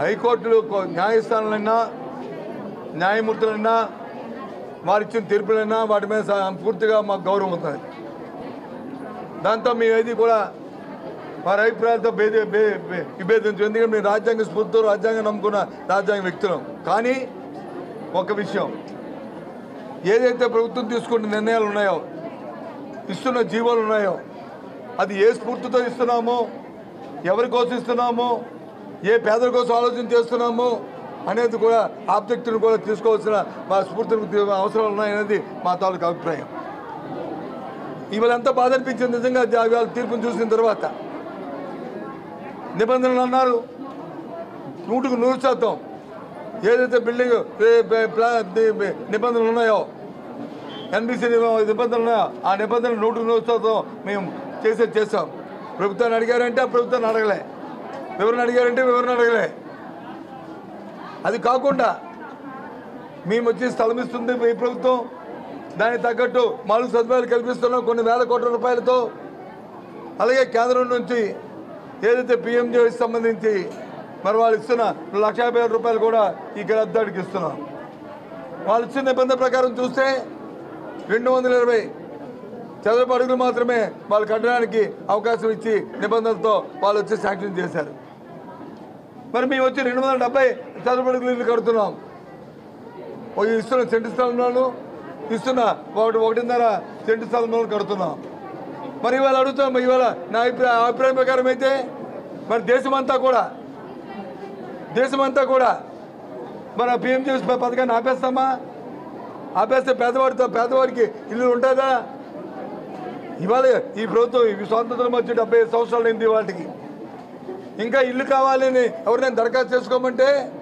హైకోర్టులు న్యాయస్థానాలైనా న్యాయమూర్తులైనా వారు ఇచ్చిన తీర్పులైనా వాటి మీద పూర్తిగా మాకు గౌరవం ఉంటుంది. దాంతో మేము ఏది కూడా వారి అభిప్రాయాలతో భేద విభేదించు ఎందుకంటే మేము రాజ్యాంగ స్ఫూర్తితో రాజ్యాంగం నమ్ముకున్న రాజ్యాంగ వ్యక్తులం. కానీ ఒక విషయం. ఏదైతే ప్రభుత్వం తీసుకున్న నిర్ణయాలు ఉన్నాయో ఇస్తున్న జీవోలు ఉన్నాయో అది ఏ స్ఫూర్తితో ఇస్తున్నామో ఎవరి కోసం ఇస్తున్నామో ఏ పేదల కోసం ఆలోచన చేస్తున్నామో అనేది కూడా ఆబ్జెక్టును కూడా తీసుకోవాల్సిన మా స్ఫూర్తిని అవసరాలు ఉన్నాయనేది మా తాలూకు అభిప్రాయం. ఇవాళ ఎంత బాధ అనిపించింది నిజంగా ఇవాళ తీర్పును చూసిన తర్వాత. నిబంధనలు అన్నారు. నూటికి నూరు శాతం ఏదైతే బిల్డింగ్ నిబంధనలు ఉన్నాయో ఎన్బిసి నిబంధనలు ఉన్నాయో ఆ నిబంధనలు నూటికి నూరు శాతం మేము చేసేది చేసాం ప్రభుత్వాన్ని అడిగారంటే ఆ ప్రభుత్వాన్ని అడగలే. ఎవరిని అడిగారంటే వివరణ అడగలే. అది కాకుండా మేము వచ్చి స్థలం ఇస్తుంది ఈ ప్రభుత్వం. దానికి తగ్గట్టు మామూలు సదుపాయాలు కల్పిస్తున్నాం కొన్ని వేల కోట్ల రూపాయలతో. అలాగే కేంద్రం నుంచి ఏదైతే పిఎంజేకి సంబంధించి మరి వాళ్ళు ఇస్తున్న లక్ష యాభై వేల రూపాయలు కూడా ఈ గ్రద్దాడికి ఇస్తున్నాం. వాళ్ళు ఇచ్చిన నిబంధన ప్రకారం చూస్తే రెండు వందల ఇరవై చదరపు అడుగులు మాత్రమే వాళ్ళు కట్టడానికి అవకాశం ఇచ్చి నిబంధనలతో వాళ్ళు వచ్చి శాంక్షన్ చేశారు. మరి మేము వచ్చి రెండు వందల డెబ్బై చదరపు అడుగులు ఇల్లు కడుతున్నాం. ఇస్తున్న సెంటు స్థలంలో ఇస్తున్న ఒకటి ఒకటిన్నర సెంటు స్థలంలో కడుతున్నాం. మరి ఇవాళ అడుగుతాం ఇవాళ నా అభిప్రాయ అభిప్రాయం ప్రకారం అయితే మరి దేశమంతా కూడా దేశమంతా కూడా మన పిఎంజీ పథకాన్ని ఆపేస్తామా? ఆపేస్తే పేదవాడితో పేదవాడికి ఇల్లు ఉంటుందా? ఇవాళ ఈ ప్రభుత్వం ఈ స్వాతంత్రం వచ్చి డెబ్బై ఐదు సంవత్సరాలు అయింది వాటికి ఇంకా ఇల్లు కావాలని ఎవరినైనా దరఖాస్తు చేసుకోమంటే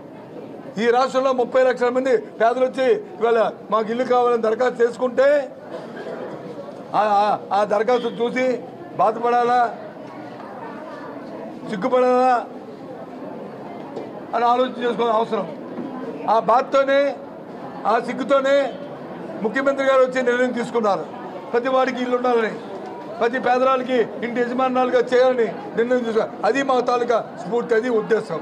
ఈ రాష్ట్రంలో ముప్పై లక్షల మంది పేదలు వచ్చి ఇవాళ మాకు ఇల్లు కావాలని దరఖాస్తు చేసుకుంటే ఆ- ఆ దరఖాస్తు చూసి బాధపడాలా? సిగ్గుపడాలా? అని ఆలోచన చేసుకోవడం అవసరం. ఆ బాధతోనే ఆ సిగ్గుతోనే ముఖ్యమంత్రి గారు వచ్చి నిర్ణయం తీసుకున్నారు. ప్రతి వాడికి ఇల్లు ఉండాలని ప్రతి పేదరాలకి ఇంటి యజమానులుగా చేయాలని నిర్ణయం తీసుకున్నారు అది మా తాలూకా స్ఫూర్తి అది ఉద్దేశం.